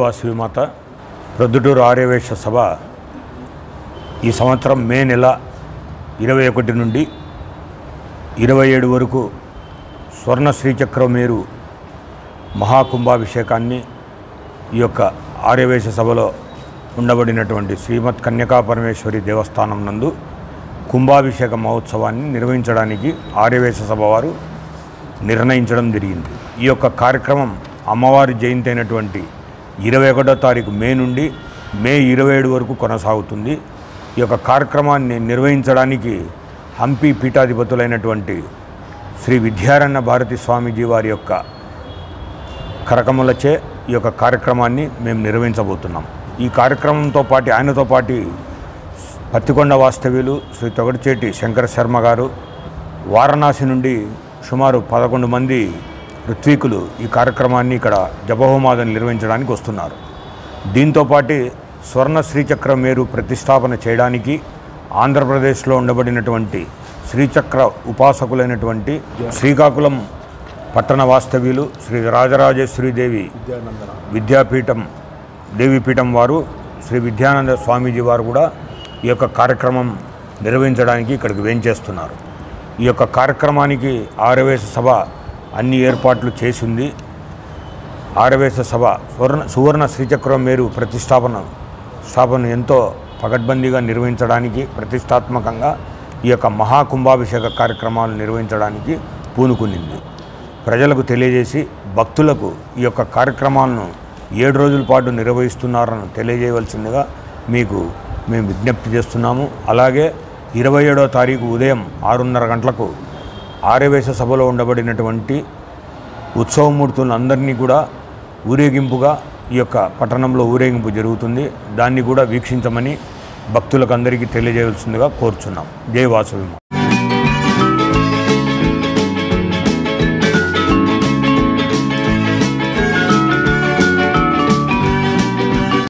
వాసవి మాత ప్రొద్దుటూరు ఆర్యవేశ సభ ఈ సంవత్సరం మే నెల ఇరవై ఒకటి నుండి ఇరవై ఏడు వరకు స్వర్ణ శ్రీచక్రం మేరు మహాకుంభాభిషేకాన్ని ఈ యొక్క ఆర్యవేశ సభలో ఉండబడినటువంటి శ్రీమద్ కన్యకా పరమేశ్వరి దేవస్థానం నందు కుంభాభిషేక మహోత్సవాన్ని నిర్వహించడానికి ఆర్యవేశ సభ వారు నిర్ణయించడం జరిగింది. ఈ యొక్క కార్యక్రమం అమ్మవారి జయంతి అయినటువంటి ఇరవై ఒకటో తారీఖు మే నుండి మే ఇరవై ఏడు వరకు కొనసాగుతుంది. ఈ యొక్క కార్యక్రమాన్ని నిర్వహించడానికి హంపి పీఠాధిపతులైనటువంటి శ్రీ విద్యారణ్య భారతి స్వామీజీ వారి యొక్క కరకములచే ఈ యొక్క కార్యక్రమాన్ని మేము నిర్వహించబోతున్నాం. ఈ కార్యక్రమంతో పాటు ఆయనతో పాటు పత్తికొండ వాస్తవ్యులు శ్రీ తొగడిచేటి శంకర శర్మ గారు వారణాసి నుండి సుమారు పదకొండు మంది ఋత్వీకులు ఈ కార్యక్రమాన్ని ఇక్కడ జపహోమాదం నిర్వహించడానికి వస్తున్నారు. దీంతోపాటు స్వర్ణ శ్రీచక్ర మేరు ప్రతిష్టాపన చేయడానికి ఆంధ్రప్రదేశ్లో ఉండబడినటువంటి శ్రీచక్ర ఉపాసకులైనటువంటి శ్రీకాకుళం పట్టణ వాస్తవ్యులు శ్రీ రాజరాజేశ్వరీదేవి విద్యాపీఠం దేవీపీఠం వారు శ్రీ విద్యానంద స్వామీజీ వారు కూడా ఈ యొక్క కార్యక్రమం నిర్వహించడానికి ఇక్కడికి వేంచేస్తున్నారు. ఈ యొక్క కార్యక్రమానికి ఆరవేశ సభ అన్ని ఏర్పాట్లు చేసింది ఆరవేశ సభ సువర్ణ సువర్ణ శ్రీచక్రం మేరు ప్రతిష్టాపన స్థాపన ఎంతో పకడ్బందీగా నిర్వహించడానికి ప్రతిష్టాత్మకంగా ఈ యొక్క మహాకుంభాభిషేక కార్యక్రమాలు నిర్వహించడానికి పూనుకునింది. ప్రజలకు తెలియజేసి భక్తులకు ఈ యొక్క కార్యక్రమాలను ఏడు రోజుల పాటు నిర్వహిస్తున్నారని తెలియజేయవలసిందిగా మీకు మేము విజ్ఞప్తి చేస్తున్నాము. అలాగే ఇరవై ఏడో తారీఖు ఉదయం ఆరున్నర గంటలకు ఆర్యవేశ సభలో ఉండబడినటువంటి ఉత్సవమూర్తులందరినీ కూడా ఊరేగింపుగా ఈ యొక్క పట్టణంలో ఊరేగింపు జరుగుతుంది. దాన్ని కూడా వీక్షించమని భక్తులకు అందరికీ తెలియజేయవలసిందిగా కోరుచున్నాం. జై వాసవి